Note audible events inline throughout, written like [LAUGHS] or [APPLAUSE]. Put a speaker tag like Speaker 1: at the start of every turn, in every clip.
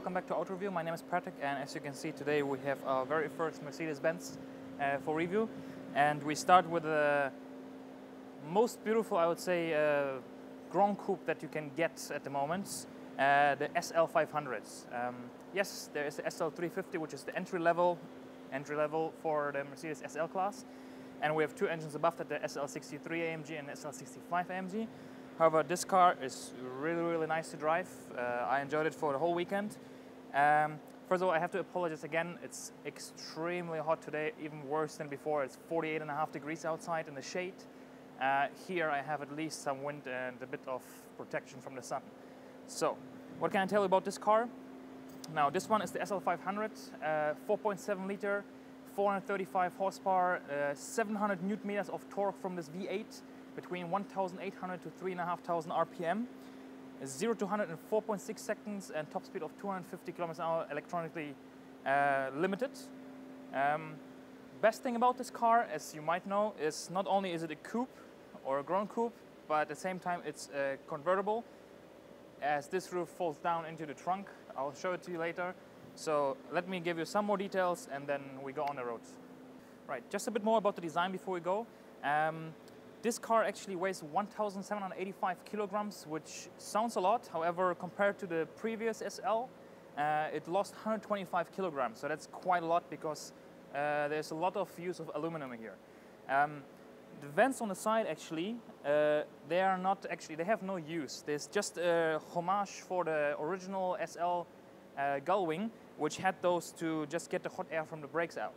Speaker 1: Welcome back to Auto Review. My name is Patrick, and as you can see today we have our very first Mercedes-Benz uh, for review, and we start with the most beautiful, I would say, uh, Grand Coupe that you can get at the moment, uh, the SL500s. Um, yes, there is the SL350, which is the entry level, entry level for the Mercedes SL class, and we have two engines above that, the SL63 AMG and SL65 AMG. However, this car is really, really nice to drive. Uh, I enjoyed it for the whole weekend. Um, first of all, I have to apologize again. It's extremely hot today, even worse than before. It's 48 and a half degrees outside in the shade. Uh, here I have at least some wind and a bit of protection from the sun. So, what can I tell you about this car? Now, this one is the SL500, uh, 4.7 liter, 435 horsepower, uh, 700 newton meters of torque from this V8 between 1,800 to 3,500 RPM, 0 to 100 in 4.6 seconds, and top speed of 250 kilometers an hour electronically uh, limited. Um, best thing about this car, as you might know, is not only is it a coupe or a Grand Coupe, but at the same time it's a convertible, as this roof falls down into the trunk. I'll show it to you later. So let me give you some more details and then we go on the road. Right, just a bit more about the design before we go. Um, this car actually weighs 1,785 kilograms, which sounds a lot. However, compared to the previous SL, uh, it lost 125 kilograms. So that's quite a lot because uh, there's a lot of use of aluminum here. Um, the vents on the side actually, uh, they are not actually, they have no use. There's just a homage for the original SL uh, gull wing, which had those to just get the hot air from the brakes out.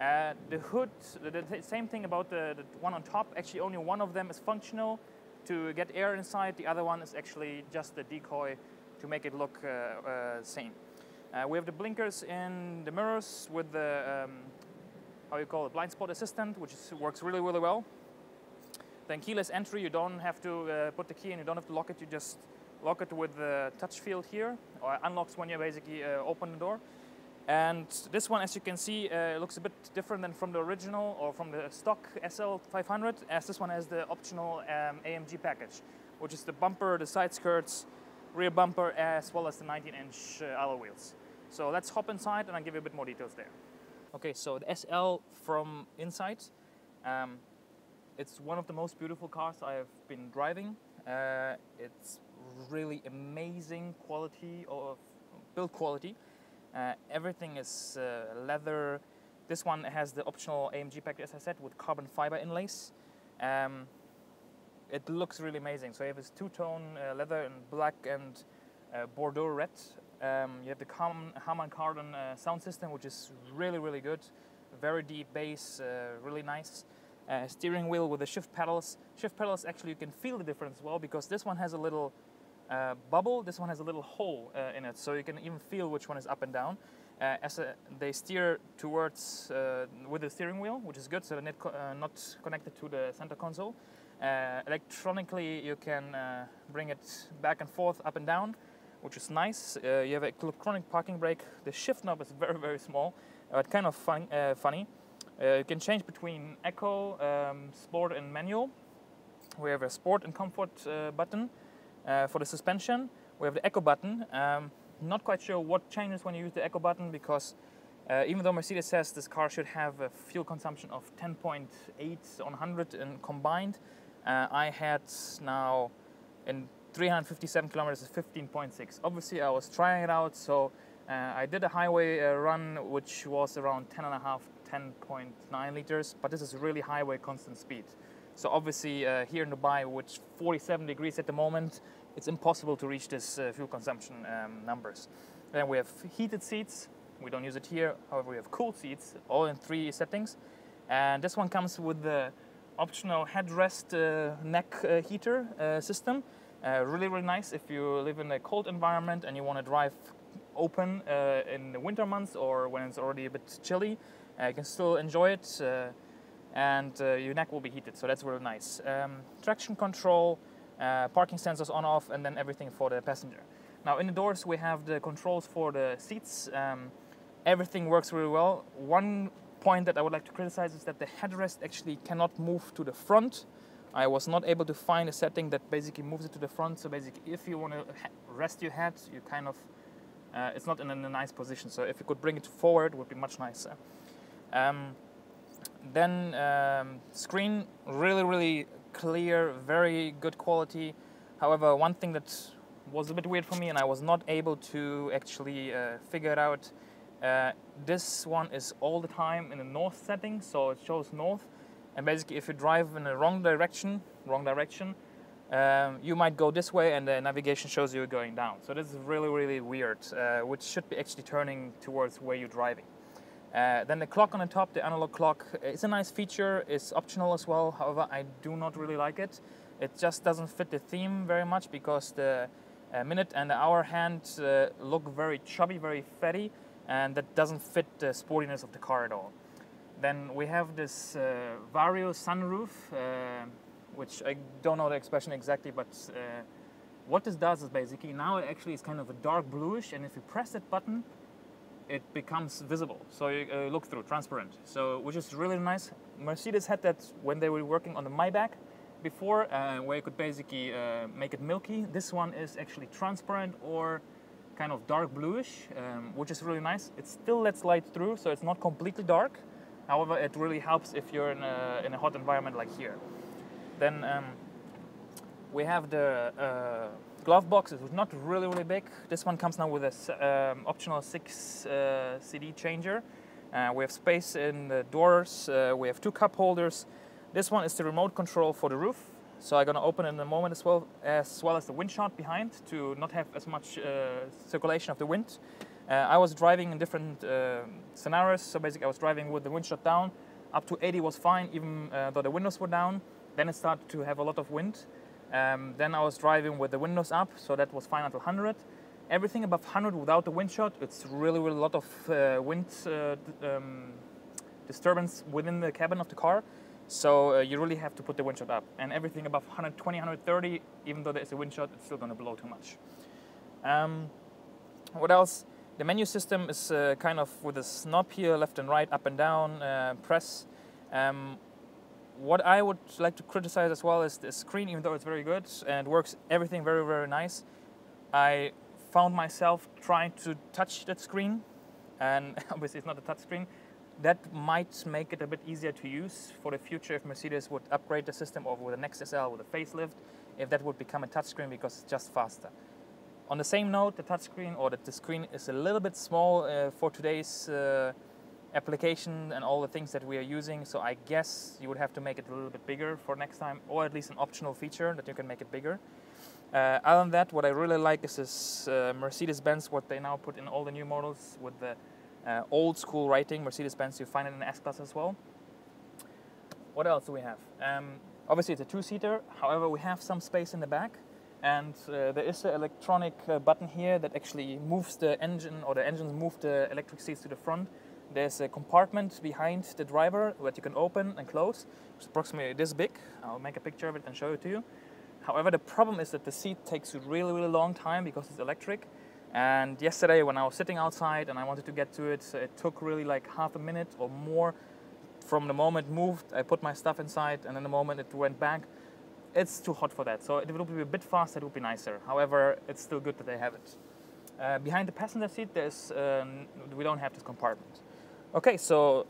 Speaker 1: Uh, the hood, the, the, same thing about the, the, one on top. Actually, only one of them is functional to get air inside. The other one is actually just the decoy to make it look uh, uh, sane. Uh, we have the blinkers in the mirrors with the, um, how you call it, blind spot assistant, which is, works really, really well. Then keyless entry, you don't have to uh, put the key in, you don't have to lock it, you just lock it with the touch field here, or unlocks when you basically open the door. And this one, as you can see, uh, looks a bit different than from the original or from the stock SL500, as this one has the optional um, AMG package, which is the bumper, the side skirts, rear bumper, as well as the 19-inch uh, alloy wheels. So let's hop inside and I'll give you a bit more details there. Okay, so the SL from inside, um, it's one of the most beautiful cars I have been driving. Uh, it's really amazing quality of build quality. Uh, everything is uh, leather. This one has the optional AMG package, as I said, with carbon fiber inlays. Um, it looks really amazing. So you have this two-tone uh, leather in black and uh, Bordeaux red. Um, you have the Harman Kardon uh, sound system, which is really, really good. Very deep bass, uh, really nice. steering wheel with the shift pedals. Shift pedals, actually, you can feel the difference as well because this one has a little uh, bubble. This one has a little hole uh, in it, so you can even feel which one is up and down. Uh, as a, they steer towards uh, with the steering wheel, which is good, so they're uh, not connected to the center console. Electronically, you can bring it back and forth, up and down, which is nice. you have an electronic parking brake. The shift knob is very, very small, but kind of fun, funny. you can change between Eco, um, Sport, and Manual. We have a Sport and Comfort button. Uh, for the suspension, we have the eco button. Um, not quite sure what changes when you use the eco button because uh, even though Mercedes says this car should have a fuel consumption of 10.8 on 100 and combined, uh, I had now in 357 kilometers 15.6. Obviously, I was trying it out, so uh, I did a highway uh, run which was around 10.5, 10.9 liters, but this is really highway constant speed. So obviously uh, here in Dubai, which 47 degrees at the moment, it's impossible to reach this uh, fuel consumption um, numbers. Then we have heated seats. We don't use it here. However, we have cooled seats, all in three settings. And this one comes with the optional headrest uh, neck uh, heater uh, system. Uh, really, really nice if you live in a cold environment and you want to drive open in the winter months or when it's already a bit chilly. you can still enjoy it and uh, your neck will be heated, so that's really nice. Um, traction control, uh, parking sensors on off, and then everything for the passenger. Now in the doors we have the controls for the seats. Um, everything works really well. One point that I would like to criticize is that the headrest actually cannot move to the front. I was not able to find a setting that basically moves it to the front. So basically, if you want to rest your head, you kind of Uh, it's not in a nice position, so if you could bring it forward, it would be much nicer. Um, then um, screen really, really clear, very good quality. However, one thing that was a bit weird for me, and I was not able to actually uh, figure it out. Uh, this one is all the time in the north setting, so it shows north. And basically, if you drive in the wrong direction, wrong direction, um, you might go this way, and the navigation shows you going down. So this is really, really weird, uh, which should be actually turning towards where you're driving. Uh, then the clock on the top, the analog clock, is a nice feature. It's optional as well. However, I do not really like it. It just doesn't fit the theme very much because the uh, minute and the hour hand uh, look very chubby, very fatty, and that doesn't fit the sportiness of the car at all. Then we have this uh, Vario sunroof, uh, which I don't know the expression exactly, but uh, what this does is basically now it actually is kind of a dark bluish, and if you press that button, it becomes visible. So you uh, look through, transparent. So which is really nice. Mercedes had that when they were working on the Maybach before, uh, where you could basically uh, make it milky. This one is actually transparent or kind of dark bluish, um, which is really nice. It still lets light through, so it's not completely dark. However, it really helps if you're in a, in a hot environment like here. Then um, we have the uh, glove box. It's not really, really big. This one comes now with an um, optional 6 uh, CD changer. Uh, we have space in the doors. Uh, we have two cup holders. This one is the remote control for the roof. So I'm gonna open in a moment as well, as well as the windshield behind to not have as much uh, circulation of the wind. Uh, I was driving in different uh, scenarios. So basically I was driving with the windshield down. Up to 80 was fine, even though the windows were down. Then it started to have a lot of wind. Um, then I was driving with the windows up, so that was fine until 100. Everything above 100 without the windshield, it's really, really a lot of uh, wind uh, um, disturbance within the cabin of the car. So uh, you really have to put the windshield up. And everything above 120, 130, even though there's a windshield, it's still going to blow too much. Um, what else? The menu system is uh, kind of with a knob here, left and right, up and down, uh, press. What I would like to criticize as well is the screen, even though it's very good and works everything very, very nice. I found myself trying to touch that screen, and [LAUGHS] obviously it's not a touch screen. That might make it a bit easier to use for the future if Mercedes would upgrade the system or with the next SL with a facelift, if that would become a touchscreen because it's just faster. On the same note, the touchscreen or that the screen is a little bit small uh, for today's uh, application and all the things that we are using. So I guess you would have to make it a little bit bigger for next time, or at least an optional feature that you can make it bigger. Uh, other than that, what I really like is this uh, Mercedes-Benz, what they now put in all the new models with the uh, old school writing, Mercedes-Benz, you find it in S-Class as well. What else do we have? Um, obviously it's a two-seater, however we have some space in the back and uh, there is an electronic uh, button here that actually moves the engine or the engines move the electric seats to the front there's a compartment behind the driver that you can open and close. It's approximately this big. I'll make a picture of it and show it to you. However, the problem is that the seat takes a really, really long time because it's electric. And yesterday when I was sitting outside and I wanted to get to it, it took really like half a minute or more from the moment moved, I put my stuff inside and then the moment it went back, it's too hot for that. So it would be a bit faster, it would be nicer. However, it's still good that they have it. Uh, behind the passenger seat, there's, uh, we don't have this compartment. Okay, so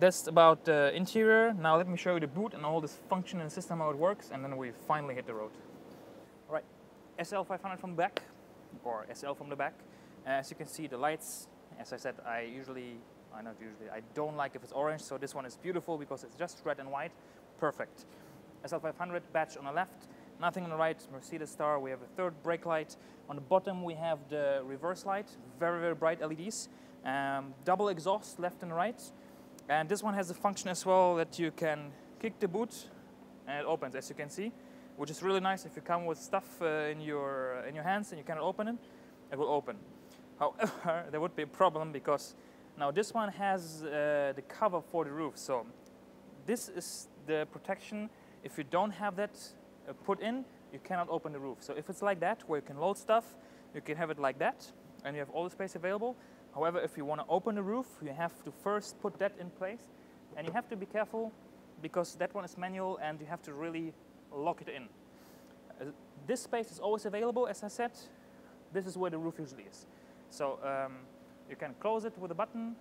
Speaker 1: that's about the interior. Now let me show you the boot and all this function and system how it works, and then we finally hit the road. All right, SL500 from the back, or SL from the back. As you can see, the lights, as I said, I usually, I not usually, I don't like if it's orange, so this one is beautiful because it's just red and white. Perfect. SL500 badge on the left, nothing on the right, Mercedes star. We have a third brake light. On the bottom, we have the reverse light, very, very bright LEDs. Um, double exhaust left and right. And this one has a function as well that you can kick the boot and it opens as you can see, which is really nice if you come with stuff uh, in, your, uh, in your hands and you cannot open it, it will open. [LAUGHS] However, there would be a problem because now this one has uh, the cover for the roof. So this is the protection. If you don't have that uh, put in, you cannot open the roof. So if it's like that, where you can load stuff, you can have it like that, and you have all the space available. However, if you want to open the roof, you have to first put that in place. And you have to be careful because that one is manual and you have to really lock it in. Uh, this space is always available, as I said. This is where the roof usually is. So um, you can close it with a button.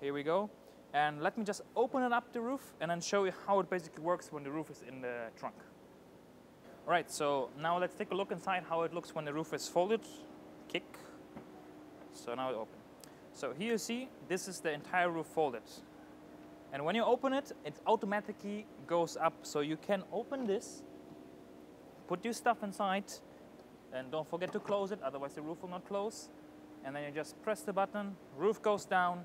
Speaker 1: Here we go. And let me just open it up the roof and then show you how it basically works when the roof is in the trunk. All right, so now let's take a look inside how it looks when the roof is folded. Kick. So now it open. So here you see, this is the entire roof folded. And when you open it, it automatically goes up. So you can open this, put your stuff inside, and don't forget to close it, otherwise the roof will not close. And then you just press the button, roof goes down,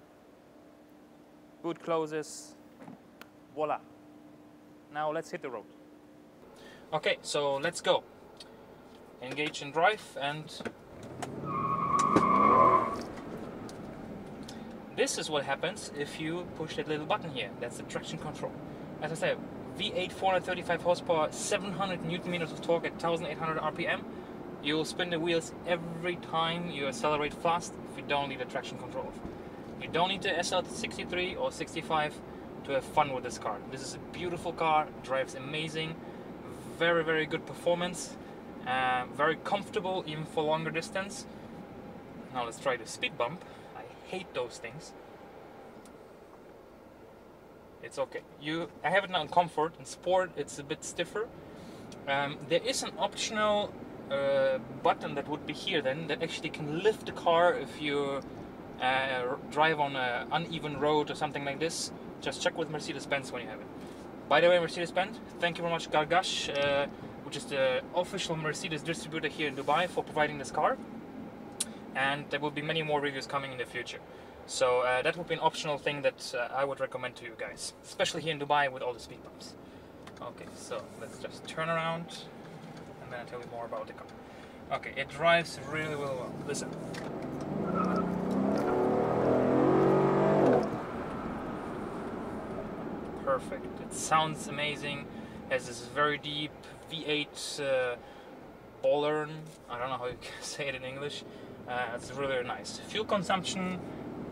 Speaker 1: boot closes, voila. Now let's hit the road. Okay, so let's go. Engage in drive and this is what happens if you push that little button here. That's the traction control. As I said, V8 435 horsepower, 700 newton meters of torque at 1800 RPM. You'll spin the wheels every time you accelerate fast if you don't need a traction control. You don't need the SL63 or 65 to have fun with this car. This is a beautiful car, drives amazing, very very good performance, uh, very comfortable even for longer distance. Now let's try the speed bump. Hate those things. It's okay. You, I have it now in comfort. In sport, it's a bit stiffer. Um, there is an optional uh, button that would be here then that actually can lift the car if you uh, drive on an uneven road or something like this. Just check with Mercedes-Benz when you have it. By the way, Mercedes-Benz, thank you very much Gargash, uh, which is the official Mercedes distributor here in Dubai for providing this car. And there will be many more reviews coming in the future. So uh, that would be an optional thing that uh, I would recommend to you guys, especially here in Dubai with all the speed bumps. Okay, so let's just turn around and then I'll tell you more about the car. Okay, it drives really, really well. Listen. Perfect. It sounds amazing. It Has this very deep V8 uh, Bollern. I don't know how you can [LAUGHS] say it in English. Uh, it's really, really nice. Fuel consumption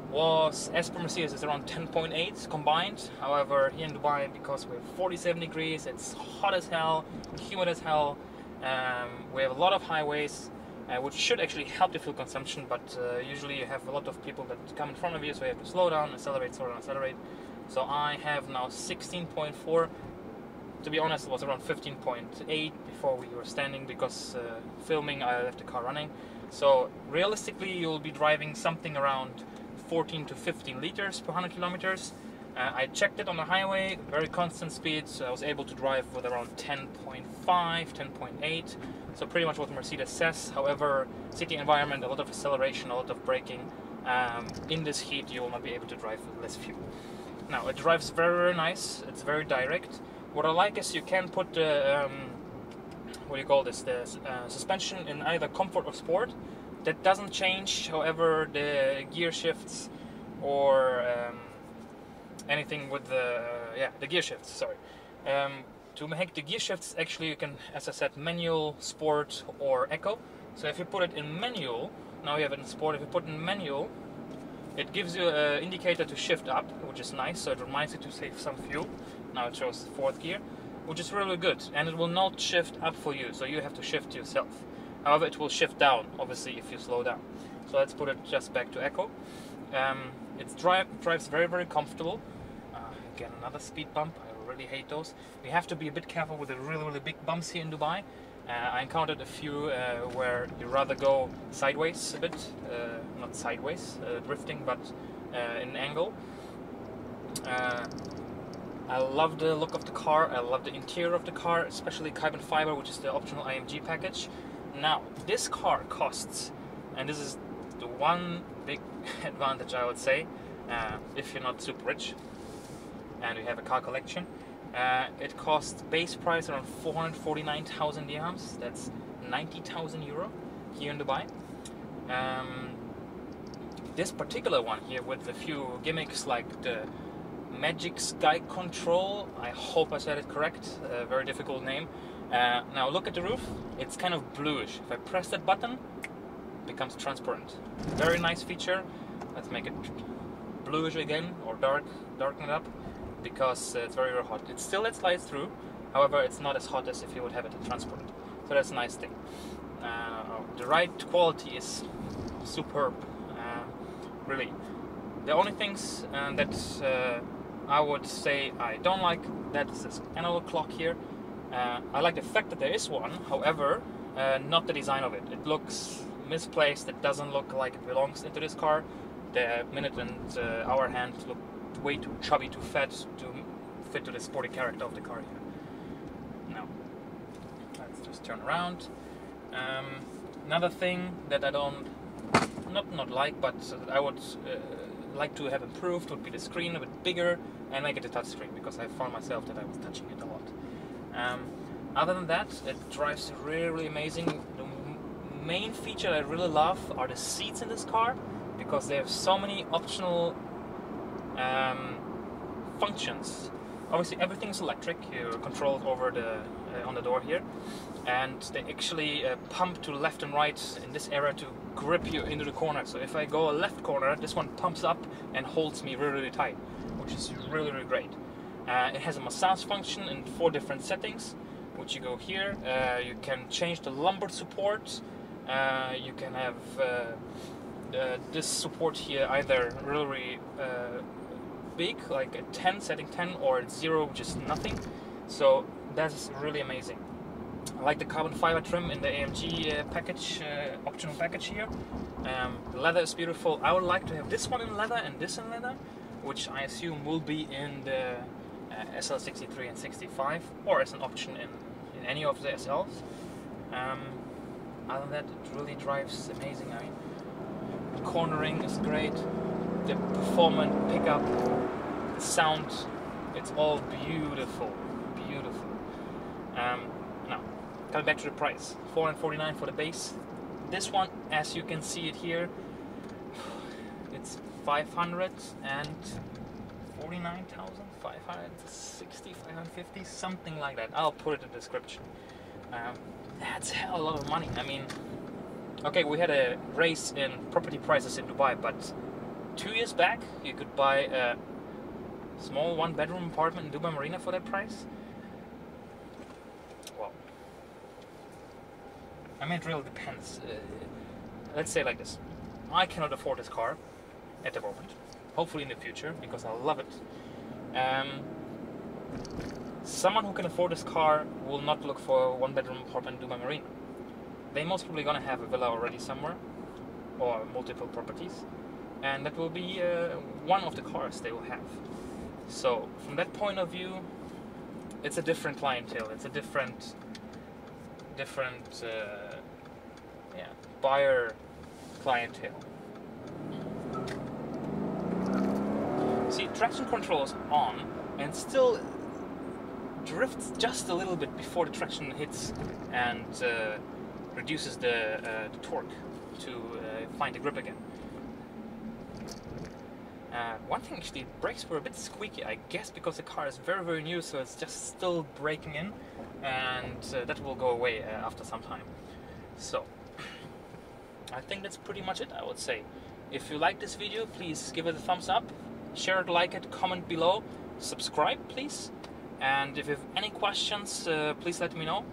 Speaker 1: was, as per Mercedes, around 10.8 combined. However, here in Dubai, because we're 47 degrees, it's hot as hell, humid as hell. Um, we have a lot of highways, uh, which should actually help the fuel consumption, but uh, usually you have a lot of people that come in front of you, so you have to slow down, accelerate, slow down, accelerate. So I have now 16.4. To be honest, it was around 15.8 before we were standing because uh, filming I left the car running. So realistically, you'll be driving something around 14 to 15 liters per 100 kilometers. Uh, I checked it on the highway, very constant speed, So I was able to drive with around 10.5, 10.8. So pretty much what Mercedes says. However, city environment, a lot of acceleration, a lot of braking. Um, in this heat, you will not be able to drive with less fuel. Now, it drives very, very nice. It's very direct. What I like is you can put the, um, what do you call this, the uh, suspension in either comfort or sport. That doesn't change, however, the gear shifts or um, anything with the, uh, yeah, the gear shifts, sorry. Um, to make the gear shifts, actually you can, as I said, manual, sport or eco. So if you put it in manual, now you have it in sport, if you put it in manual, it gives you an indicator to shift up, which is nice, so it reminds you to save some fuel. Now it shows fourth gear, which is really good, and it will not shift up for you, so you have to shift yourself. However, it will shift down, obviously, if you slow down. So let's put it just back to eco. Um, it drive, drives very, very comfortable. Uh, again, another speed bump. I really hate those. We have to be a bit careful with the really, really big bumps here in Dubai. Uh, I encountered a few uh, where you rather go sideways a bit, uh, not sideways, uh, drifting, but uh, in an angle. I love the look of the car, I love the interior of the car, especially carbon fiber, which is the optional AMG package. Now, this car costs, and this is the one big [LAUGHS] advantage I would say, if you're not super rich and you have a car collection, uh, it costs base price around 449,000 dirhams. That's 90,000 euro here in Dubai. Um, this particular one here with a few gimmicks like the Magic Sky Control. I hope I said it correct. A very difficult name. Uh, now look at the roof. It's kind of bluish. If I press that button, it becomes transparent. Very nice feature. Let's make it bluish again or dark, darken it up because uh, it's very, very hot. It still lets light through, however, it's not as hot as if you would have it transparent. So that's a nice thing. Uh, the ride quality is superb, uh, really. The only things uh, that uh, I would say I don't like that is this analog clock here. Uh, I like the fact that there is one, however, uh, not the design of it. It looks misplaced. It doesn't look like it belongs into this car. The minute and uh, hour hand look way too chubby, too fat to fit to the sporty character of the car here. Now, let's just turn around. Um, another thing that I don't not not like, but I would uh, like to have improved would be the screen a bit bigger and make it a touch screen because I found myself that I was touching it a lot. Um, other than that, it drives really, really amazing. The main feature I really love are the seats in this car because they have so many optional um, functions. Obviously, everything is electric. You're controlled over the uh, on the door here, and they actually uh, pump to left and right in this area to grip you into the corner. So if I go a left corner, this one pumps up and holds me really, really tight, which is really, really great. Uh, it has a massage function in four different settings, which you go here. Uh, you can change the lumbar support. Uh, you can have uh, uh, this support here either really, really uh, big, like a 10, setting 10, or 0, just nothing. So that's really amazing. I like the carbon fiber trim in the AMG uh, package, uh, optional package here. Um, the leather is beautiful. I would like to have this one in leather and this in leather, which I assume will be in the uh, SL63 and 65, or as an option in, in any of the SLs. Um, other than that, it really drives amazing. I mean, the cornering is great, the performance pickup, the sound, it's all beautiful, beautiful. Um, coming back to the price, 449 for the base. This one, as you can see it here, [SIGHS] it's 500 and 49,000, 560, 550, something like that. I'll put it in the description. Um, that's hell a lot of money. I mean, okay, we had a race in property prices in Dubai, but two years back, you could buy a small one bedroom apartment in Dubai Marina for that price. Well, I mean, it really depends. Uh, let's say like this I cannot afford this car at the moment. Hopefully, in the future, because I love it. Um, someone who can afford this car will not look for a one bedroom apartment in Dubai Marina. They're most probably gonna have a villa already somewhere, or multiple properties, and that will be uh, one of the cars they will have. So, from that point of view, it's a different clientele. It's a different, different, uh, yeah, buyer clientele. See, traction control is on, and still drifts just a little bit before the traction hits and uh, reduces the, uh, the torque to uh, find the grip again. Uh, one thing actually, brakes were a bit squeaky, I guess because the car is very very new, so it's just still breaking in, and uh, that will go away uh, after some time. So, I think that's pretty much it, I would say. If you like this video, please give it a thumbs up, share it, like it, comment below, subscribe please, and if you have any questions, uh, please let me know.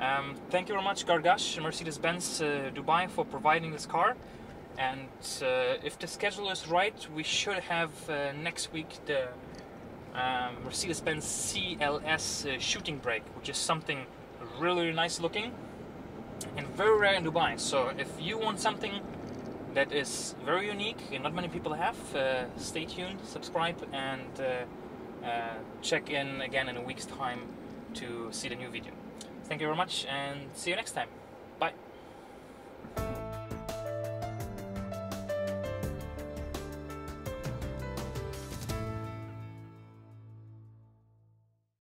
Speaker 1: Um, thank you very much, Gargash, Mercedes-Benz uh, Dubai, for providing this car. And uh, if the schedule is right, we should have uh, next week the um, Mercedes-Benz CLS uh, shooting brake, which is something really, nice looking and very rare in Dubai. So if you want something that is very unique and not many people have, uh, stay tuned, subscribe, and uh, uh, check in again in a week's time to see the new video. Thank you very much and see you next time.